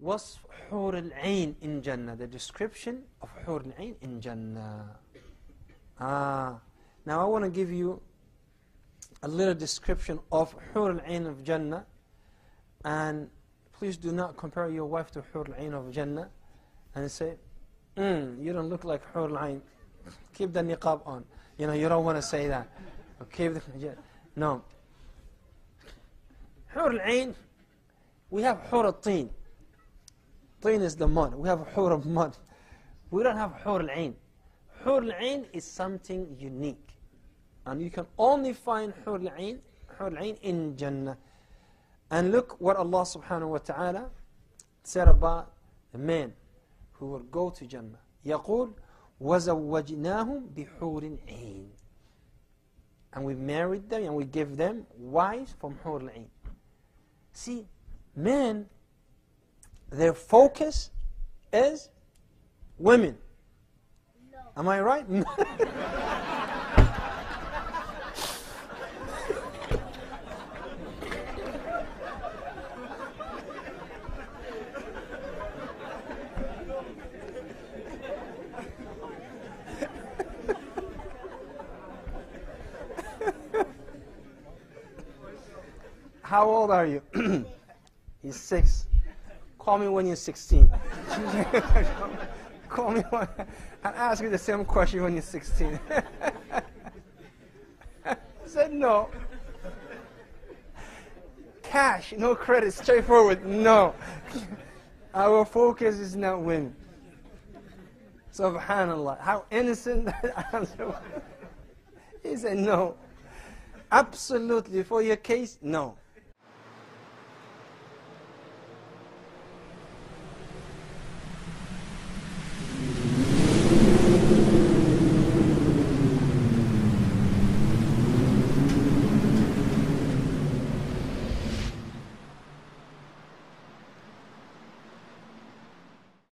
was Hur al-Ain in Jannah, the description of Hur al-Ain in Jannah. Ah, now I want to give you a little description of Hur al-Ain of Jannah and please do not compare your wife to Hur al-Ain of Jannah and say, mm, you don't look like Hur al-Ain, keep the niqab on. You know, you don't want to say that. Okay, no. Hur al-Ain, we have Hur al-Tin. طين is the mud we have حور of mud we don't have حور العين حور العين is something unique and you can only find حور العين حور العين in Jannah and look what Allah subhanahu wa ta'ala said about the man who will go to Jannah يقول وزوجناهم بحور عين and we married them and we give them wives from حور العين See, men, their focus is women. No. Am I right? How old are you? He's six. Call me when you're 16. Call me when, I'll ask you the same question when you're 16. said no. Cash, no credit, straightforward, no. Our focus is not women. Subhanallah. How innocent that answer was. He said no. Absolutely. For your case, no.